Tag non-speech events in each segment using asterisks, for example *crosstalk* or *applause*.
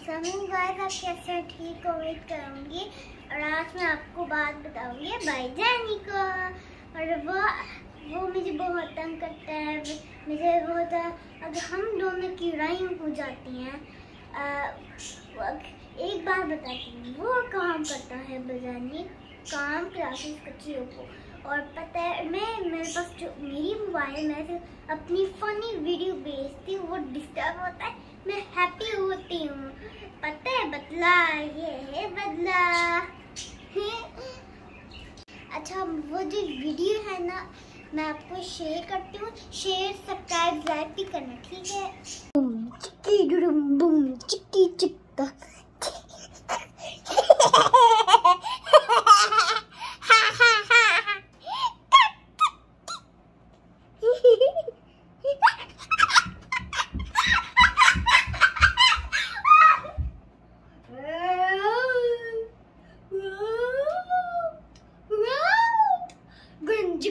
Sameen guys आप कैसे ठीक उम्मीद करूँगी और आज मैं आपको बात बताऊँगी भाई जानी को। और वो वो मुझे बहुत तंग करता है, मुझे बहुत अगर हम दोनों की हो जाती हैं। एक बार बताती हूँ, वो काम करता है बजानी, काम क्लासेस बच्चियों को। और पता है, मैं, मेरे पास जो मेरी मोबाइल में से अपनी फनी वीडियो भेजती हूँ, वो डिस्टर्ब होता है, मैं हैप्पी होती है। बदला, ये है बदला। अच्छा वो जो वीडियो है ना, मैं आपको शेयर करती हूँ। शेयर सब्सक्राइब लाइक भी करना, ठीक है? चिक्की बुम चिक्की चिक्का *laughs*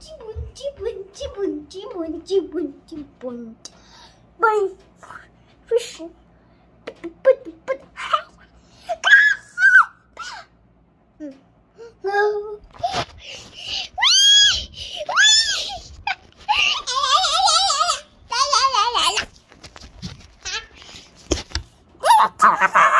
基本基本基本基本基本基本，喂，说是不不不，打死！嗯，来来来来来，啊！我操！